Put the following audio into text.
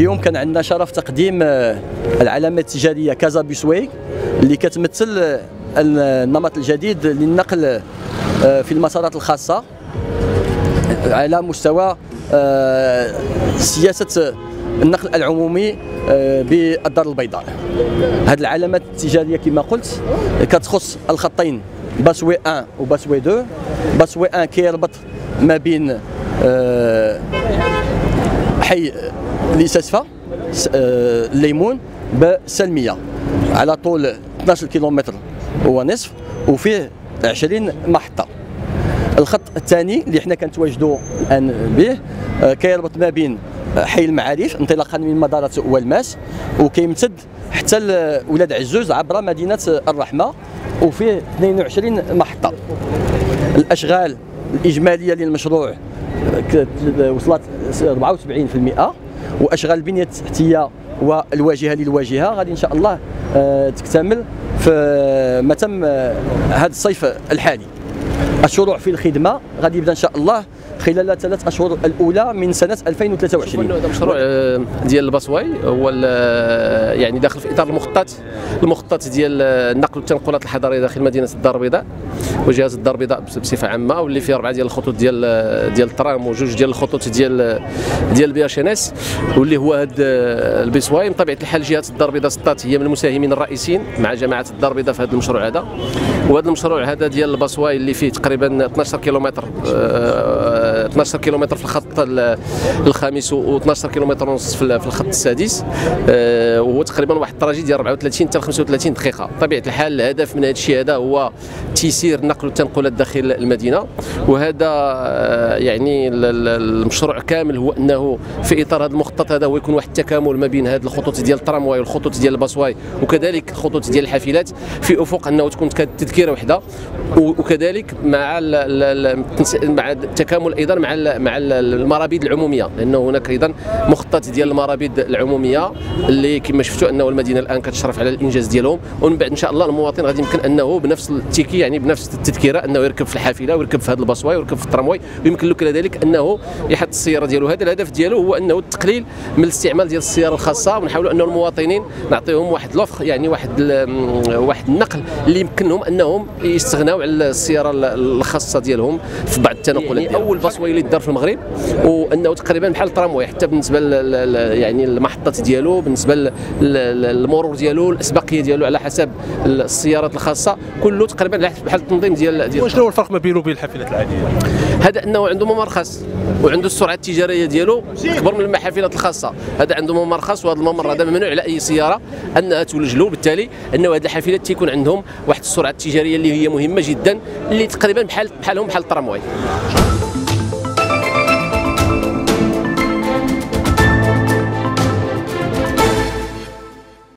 اليوم كان عندنا شرف تقديم آه، العلامة التجارية كازا بيسوي اللي كتمثل آه، النمط الجديد للنقل آه، في المسارات الخاصة على مستوى سياسة النقل العمومي بالدار البيضاء. هذه العلامات التجارية كما قلت كتخص الخطين باسوي 1 وباسوي 2 باسوي 1 كيربط ما بين حي لسسفة الليمون بسلمية على طول 12 كيلومتر ونصف وفيه 20 محطة. الخط الثاني اللي حنا كنتواجدوا الان به آه، كيربط ما بين حي المعارف انطلاقا من مدارة والماس وكيمتد حتى ولاد عزوز عبر مدينة الرحمة وفيه 22 محطة. الأشغال الإجمالية للمشروع وصلت 74% وأشغال البنيه التحتيه والواجهة للواجهة. غادي إن شاء الله آه، تكتمل في ما تم آه، هذا الصيف الحالي. الشروع في الخدمة غادي يبدأ إن شاء الله خلال الثلاث أشهر الأولى من سنة 2023 هذا مشروع آه، ديال الباسواي هو آه، يعني داخل في إطار المخطط المخطط ديال النقل والتنقلات الحضرية داخل مدينة الدار البيضاء. وجهة الدار البيضاء بصفة عامة واللي فيه اربعه ديال الخطوط ديال ديال الترام وجوج ديال الخطوط ديال ديال ال BHNS واللي هو هذا ال busway بطبيعة الحال جهه الدار البيضاء سطات هي من المساهمين الرئيسيين مع جماعة الدار البيضاء في هذا المشروع هذا. وهذا المشروع هذا ديال ال busway اللي فيه تقريبا 12 كيلومتر 12 كيلومتر في الخط الخامس و12 كيلومتر ونص في الخط السادس آه، وهو تقريبا واحد ال trajet ديال 34 حتى 35 دقيقة. بطبيعة الحال الهدف من هذا الشيء هذا هو تيسير النقل والتنقلات داخل المدينة. وهذا آه، يعني المشروع كامل هو أنه في إطار هذا المخطط هذا هو يكون واحد التكامل ما بين هذه الخطوط ديال الترامواي والخطوط ديال ال busway وكذلك الخطوط ديال الحافلات في أفق أنه تكون تذكرة وحدة. وكذلك مع مع التكامل أيضا مع مع المرابد العمومية لأنه هناك أيضا مخطط ديال المرابد العمومية اللي كما شفتوا أنه المدينة الآن كتشرف على الإنجاز ديالهم. ومن بعد إن شاء الله المواطن غادي يمكن أنه بنفس ال ticket يعني بنفس التذكرة أنه يركب في الحافلة ويركب في هذا ال busway ويركب في الترامواي. ويمكن له كذلك أنه يحط السيارة ديالو. هذا الهدف ديالو هو أنه التقليل من الاستعمال ديال السيارة الخاصة. ونحاولوا أنه المواطنين نعطيهم واحد l'offre يعني واحد واحد النقل اللي يمكنهم أنهم يستغناو على السيارة الخاصة ديالهم في بعض التنقلات يعني أول busway اللي دار في المغرب وأنه تقريبا بحال الترامواي حتى بالنسبة يعني المحطات ديالو بالنسبة للمرور ديالو الأسبقية ديالو على حسب السيارات الخاصة كله تقريبا بحال التنظيم ديال ديال واش هو الفرق ما بينه وبين الحافلات العادية؟ هذا إنه عنده ممر خاص وعنده السرعة التجارية ديالو أكبر من الحافلات الخاصة. هذا عنده ممر خاص وهذا الممر هذا ممنوع على أي سيارة انها تولج له بالتالي إنه هذه الحافلات تيكون عندهم واحد السرعة التجارية اللي هي مهمة جدا اللي تقريبا بحال بحالهم بحال الترامواي.